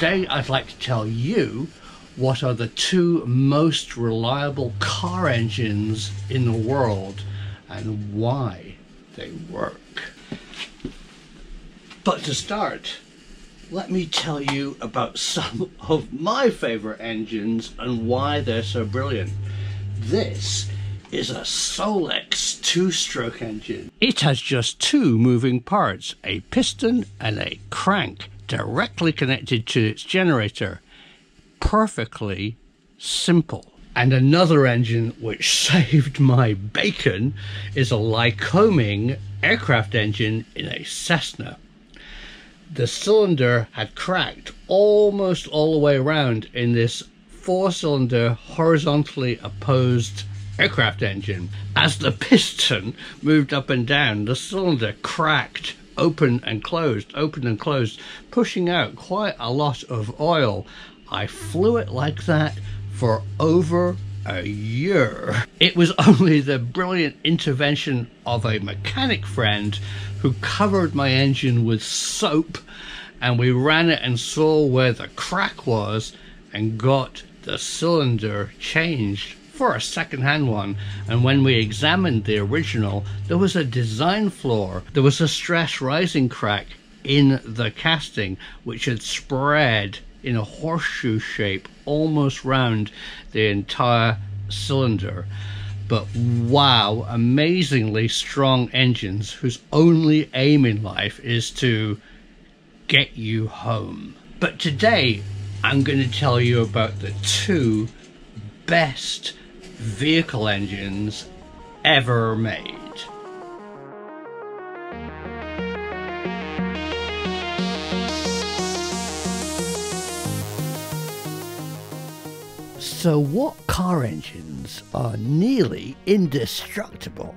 today I'd like to tell you what are the two most reliable car engines in the world and why they work. But to start, let me tell you about some of my favorite engines and why they're so brilliant. This is a Solex two-stroke engine. It has just two moving parts, a piston and a crank directly connected to its generator. Perfectly simple. And another engine which saved my bacon is a Lycoming aircraft engine in a Cessna. The cylinder had cracked almost all the way around in this four cylinder horizontally opposed aircraft engine. As the piston moved up and down, the cylinder cracked open and closed, open and closed, pushing out quite a lot of oil. I flew it like that for over a year. It was only the brilliant intervention of a mechanic friend who covered my engine with soap and we ran it and saw where the crack was and got the cylinder changed for a second-hand one and when we examined the original there was a design flaw. There was a stress rising crack in the casting which had spread in a horseshoe shape almost round the entire cylinder. But wow amazingly strong engines whose only aim in life is to get you home. But today I'm going to tell you about the two best vehicle engines ever made. So what car engines are nearly indestructible?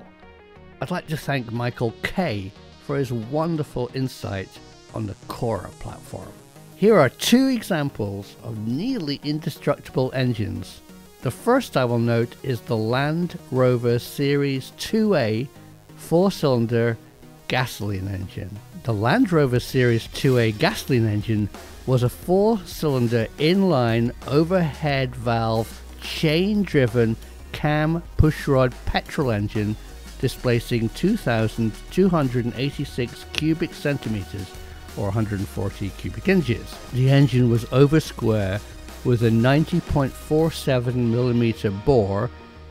I'd like to thank Michael Kay for his wonderful insight on the Quora platform. Here are two examples of nearly indestructible engines the first I will note is the Land Rover Series 2A four-cylinder gasoline engine. The Land Rover Series 2A gasoline engine was a four-cylinder inline overhead valve chain-driven cam pushrod petrol engine displacing 2,286 cubic centimeters or 140 cubic inches. The engine was over square with a 90.47mm bore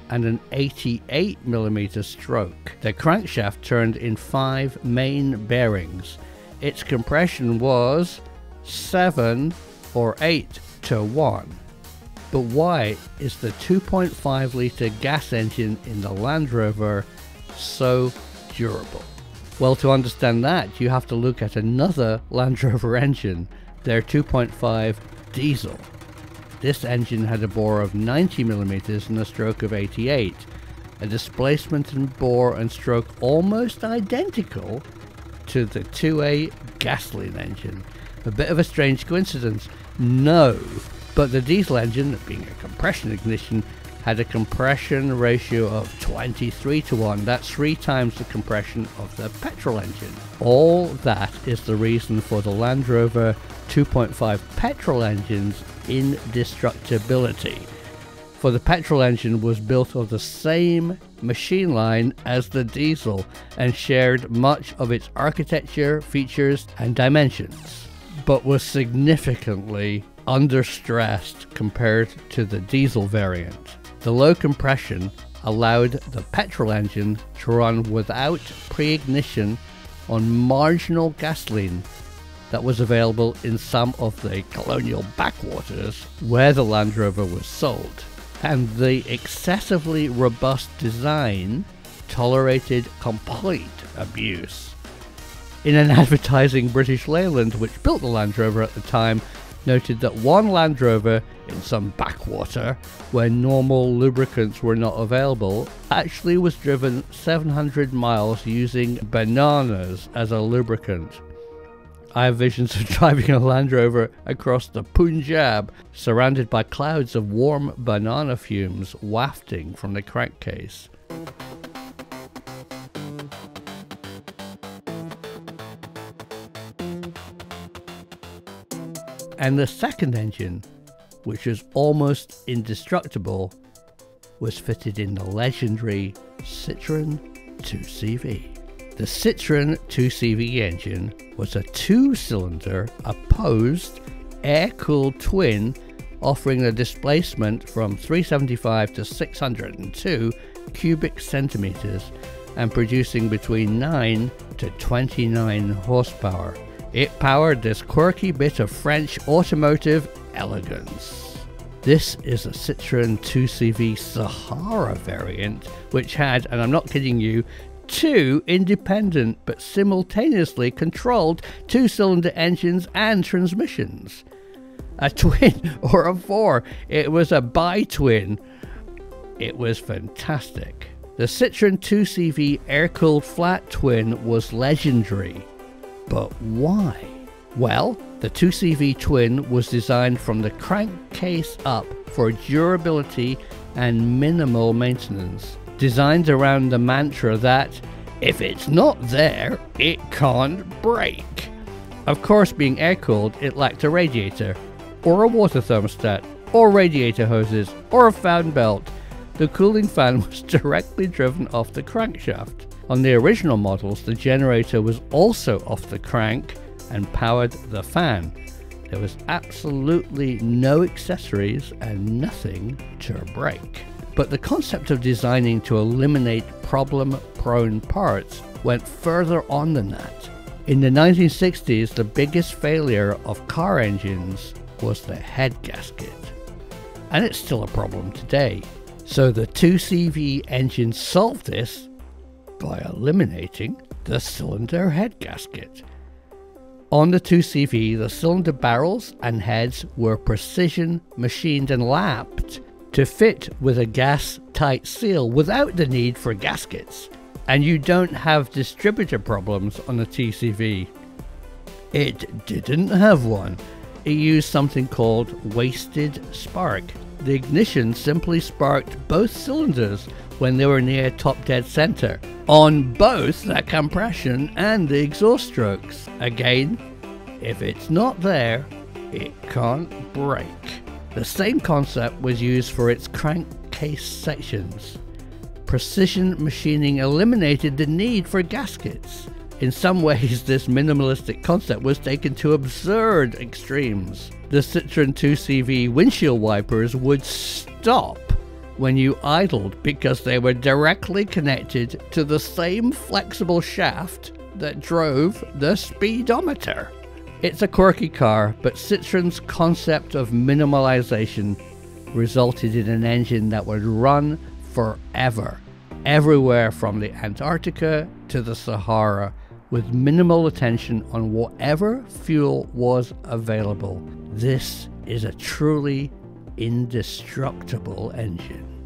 and an 88mm stroke. The crankshaft turned in five main bearings. Its compression was 7 or 8 to 1. But why is the 2.5 litre gas engine in the Land Rover so durable? Well, to understand that, you have to look at another Land Rover engine, their 2.5 diesel. This engine had a bore of 90mm and a stroke of 88, a displacement and bore and stroke almost identical to the 2A gasoline engine. A bit of a strange coincidence, no, but the diesel engine, being a compression ignition, had a compression ratio of 23 to 1. That's three times the compression of the petrol engine. All that is the reason for the Land Rover 2.5 petrol engines indestructibility. For the petrol engine was built of the same machine line as the diesel and shared much of its architecture, features, and dimensions, but was significantly understressed compared to the diesel variant. The low compression allowed the petrol engine to run without pre-ignition on marginal gasoline that was available in some of the colonial backwaters where the Land Rover was sold. And the excessively robust design tolerated complete abuse. In an advertising British Leyland which built the Land Rover at the time, noted that one Land Rover in some backwater where normal lubricants were not available actually was driven 700 miles using bananas as a lubricant. I have visions of driving a Land Rover across the Punjab, surrounded by clouds of warm banana fumes wafting from the crankcase. And the second engine, which was almost indestructible, was fitted in the legendary Citroën 2CV. The Citroën 2CV engine was a two cylinder opposed air cooled twin offering a displacement from 375 to 602 cubic centimeters and producing between 9 to 29 horsepower. It powered this quirky bit of French automotive elegance. This is a Citroën 2CV Sahara variant, which had, and I'm not kidding you, two independent but simultaneously controlled two cylinder engines and transmissions a twin or a four. It was a bi twin. It was fantastic. The Citroën 2CV air cooled flat twin was legendary. But why? Well, the 2CV twin was designed from the crankcase up for durability and minimal maintenance. Designed around the mantra that if it's not there, it can't break. Of course, being air cooled, it lacked a radiator, or a water thermostat, or radiator hoses, or a fan belt. The cooling fan was directly driven off the crankshaft. On the original models, the generator was also off the crank and powered the fan. There was absolutely no accessories and nothing to break. But the concept of designing to eliminate problem prone parts went further on than that. In the 1960s, the biggest failure of car engines was the head gasket. And it's still a problem today. So the 2CV engine solved this by eliminating the cylinder head gasket. On the 2CV, the cylinder barrels and heads were precision machined and lapped to fit with a gas tight seal without the need for gaskets. And you don't have distributor problems on the 2CV. It didn't have one, it used something called wasted spark. The ignition simply sparked both cylinders when they were near top dead center, on both the compression and the exhaust strokes. Again, if it's not there, it can't break. The same concept was used for its crankcase sections. Precision machining eliminated the need for gaskets. In some ways, this minimalistic concept was taken to absurd extremes. The Citroën 2CV windshield wipers would stop when you idled because they were directly connected to the same flexible shaft that drove the speedometer. It's a quirky car, but Citroen's concept of minimalization resulted in an engine that would run forever, everywhere from the Antarctica to the Sahara with minimal attention on whatever fuel was available. This is a truly indestructible engine.